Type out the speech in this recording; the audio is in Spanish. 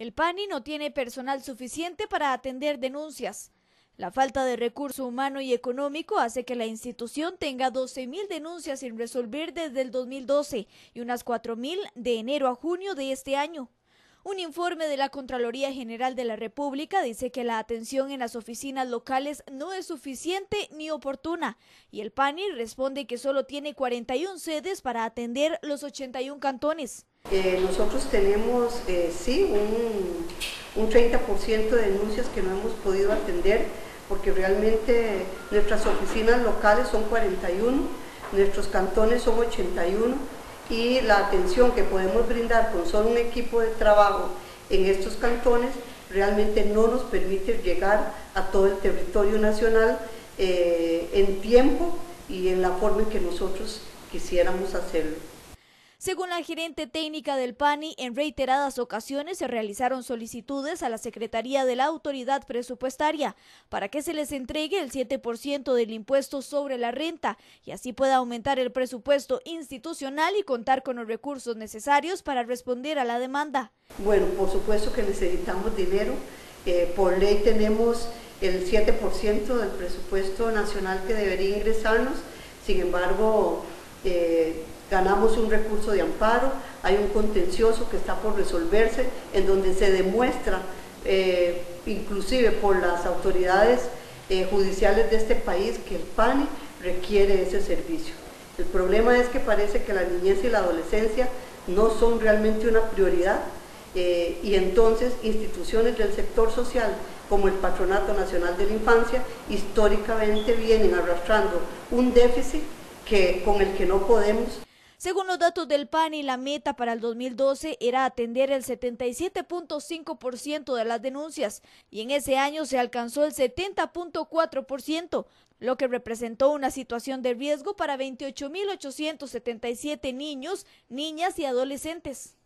El PANI no tiene personal suficiente para atender denuncias. La falta de recurso humano y económico hace que la institución tenga 12.000 denuncias sin resolver desde el 2012 y unas 4.000 de enero a junio de este año. Un informe de la Contraloría General de la República dice que la atención en las oficinas locales no es suficiente ni oportuna y el PANI responde que solo tiene 41 sedes para atender los 81 cantones. Eh, nosotros tenemos, eh, sí, un, un 30% de denuncias que no hemos podido atender porque realmente nuestras oficinas locales son 41, nuestros cantones son 81 y la atención que podemos brindar con solo un equipo de trabajo en estos cantones realmente no nos permite llegar a todo el territorio nacional eh, en tiempo y en la forma en que nosotros quisiéramos hacerlo. Según la gerente técnica del PANI, en reiteradas ocasiones se realizaron solicitudes a la Secretaría de la Autoridad Presupuestaria para que se les entregue el 7% del impuesto sobre la renta y así pueda aumentar el presupuesto institucional y contar con los recursos necesarios para responder a la demanda. Bueno, por supuesto que necesitamos dinero. Eh, por ley tenemos el 7% del presupuesto nacional que debería ingresarnos. Sin embargo, eh, ganamos un recurso de amparo, hay un contencioso que está por resolverse, en donde se demuestra, eh, inclusive por las autoridades eh, judiciales de este país, que el PANI requiere ese servicio. El problema es que parece que la niñez y la adolescencia no son realmente una prioridad eh, y entonces instituciones del sector social como el Patronato Nacional de la Infancia históricamente vienen arrastrando un déficit que, con el que no podemos según los datos del PANI, la meta para el 2012 era atender el 77.5% de las denuncias y en ese año se alcanzó el 70.4%, lo que representó una situación de riesgo para 28.877 niños, niñas y adolescentes.